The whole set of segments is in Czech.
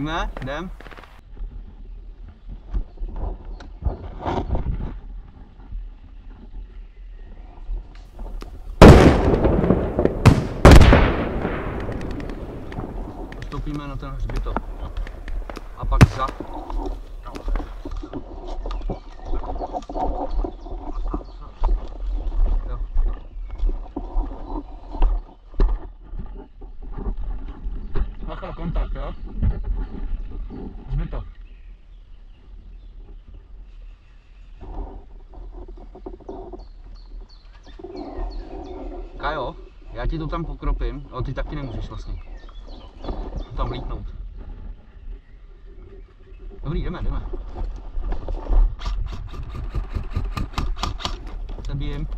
Víme, jdem. Postoupíme na ten hřbitov. A pak za. Jo. Bacha, kontakt, jo? Hřbitov. Kajo, já ti to tam pokropím, ale ty taky nemůžeš vlastně. Tam vlítnout. Dobrý, jdeme, jdeme. Zabijím.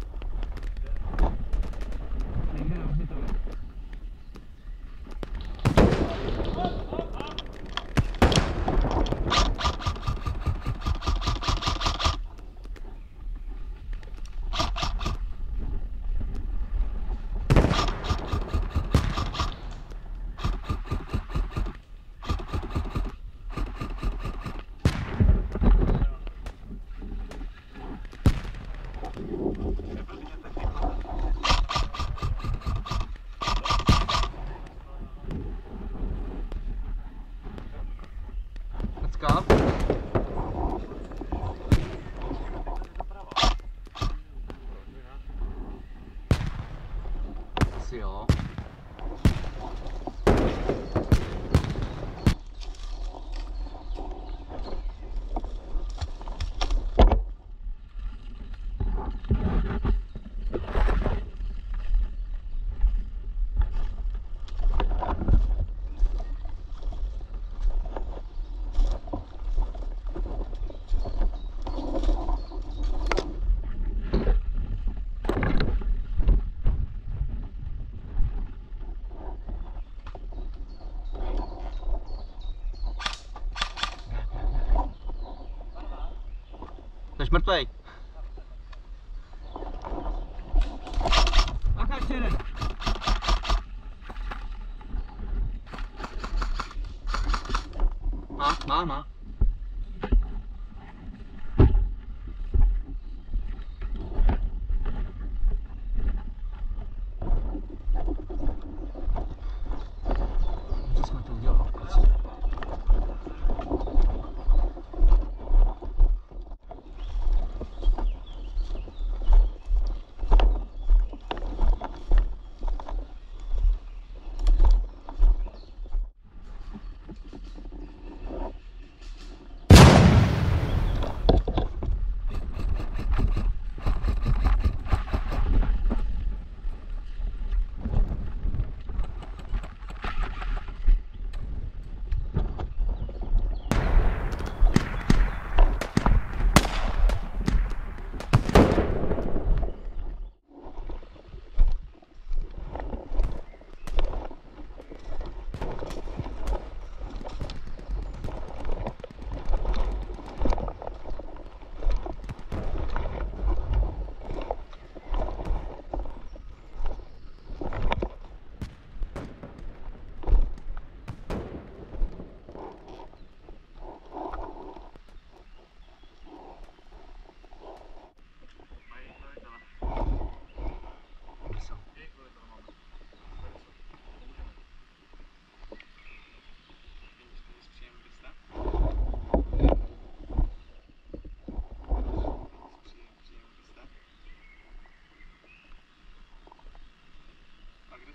Mrtvej. Bacha, ještě jeden. Má, má, má.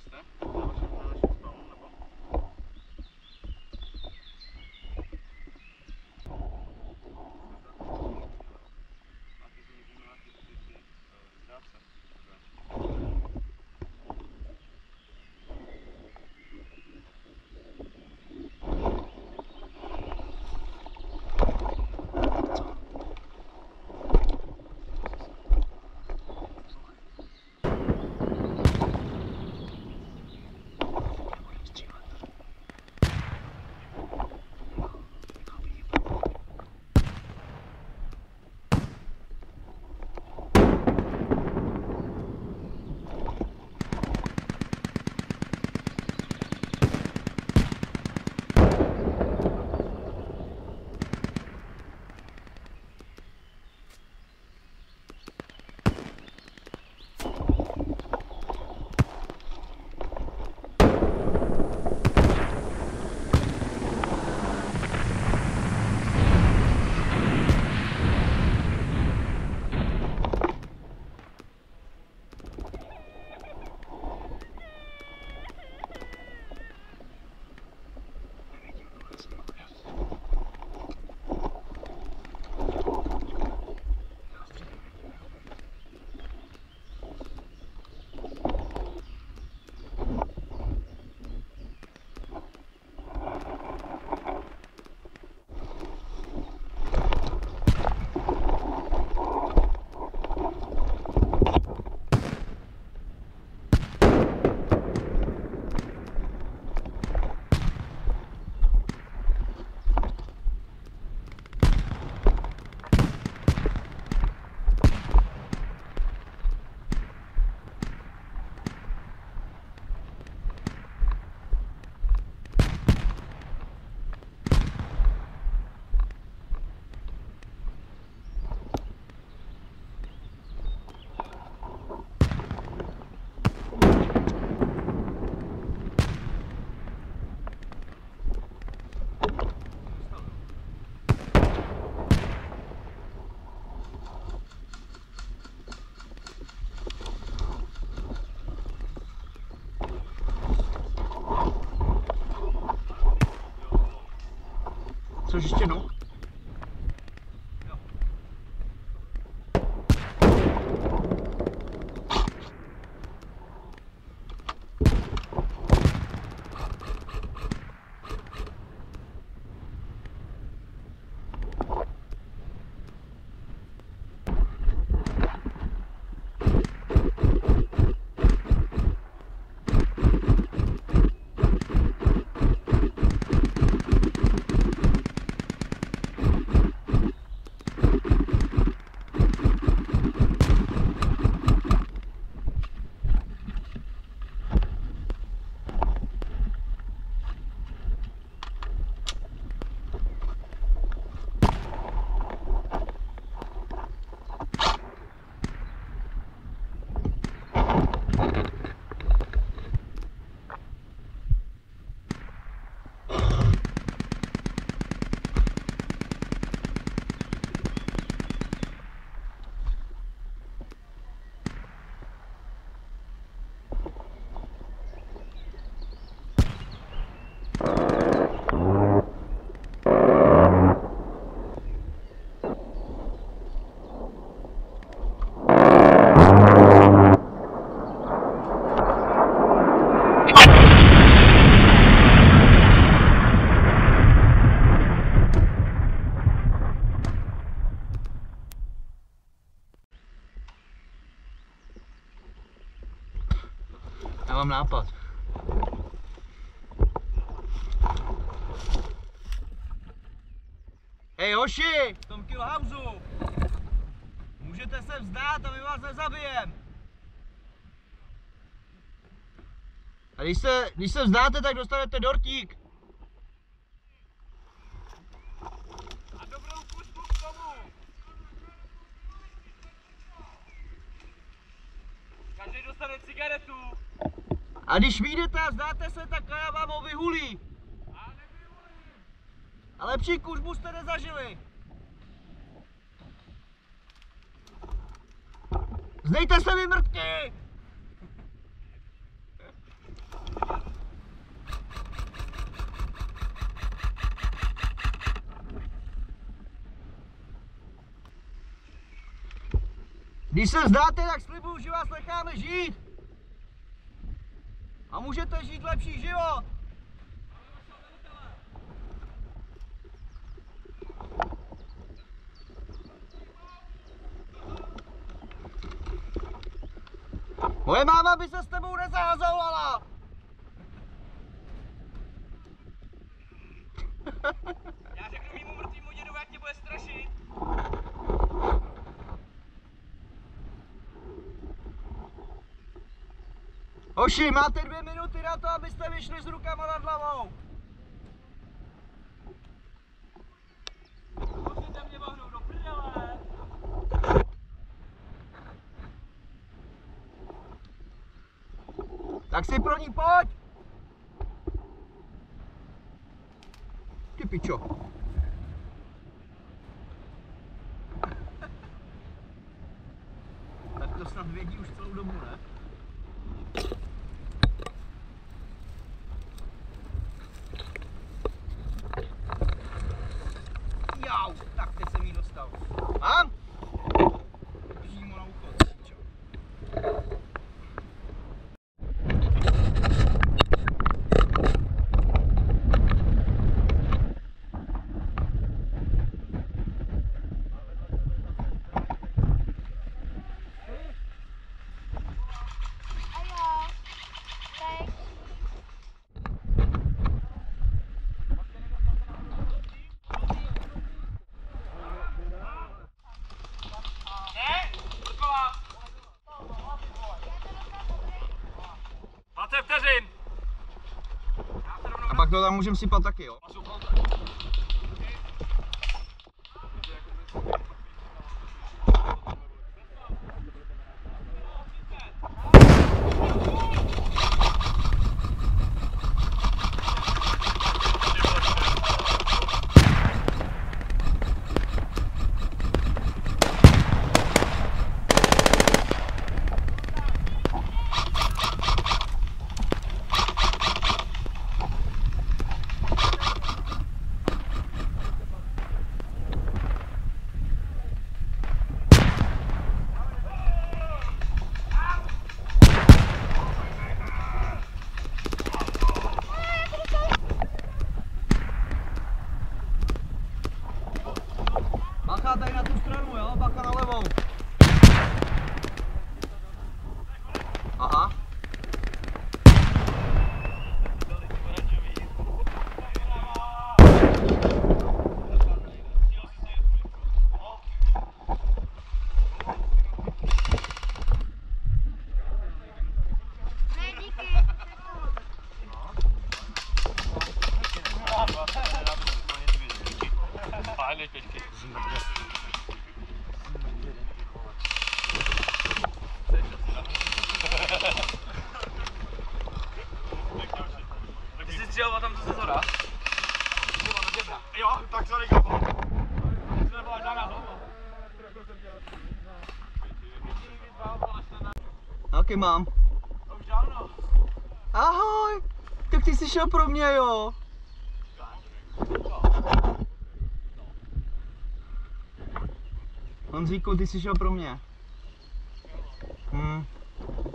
stuff. Jste? Mám nápad. Hej hoši, v tom killhouseu. Můžete se vzdát a my vás nezabijem. A když se, když se vzdáte, tak dostanete dortík. A dobrou pušku k tomu. Každý dostane cigaretu. A když vyjdete a zdáte se, tak já vám ho vyhulí. A lepší kůžbu jste nezažili. Zdejte se mi mrtky! Když se zdáte, tak slibuju, že vás necháme žít. A můžete žít lepší život. Moje máma by se s tebou nezahazovala. Já řeknu mýmu mrtvýmu dědovi, jak tě bude strašit. Hoši, máte dvě abyste vyšli s rukama nad hlavou. Tak si pro ní pojď. Ty pičo. Vteřin. A pak to tam můžem sypat taky, jo? Taky mám. Ahoj. Tak ty jsi šel pro mě, jo? Honzíku, ty jsi šel pro mě. Hm.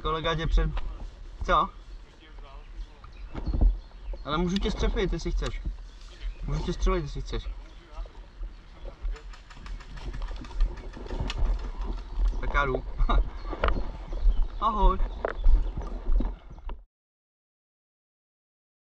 Kolega tě před... Co? Ale můžu tě střepit, jestli chceš. Můžu tě střelit, jestli chceš. Tak já jdu. Ahoj.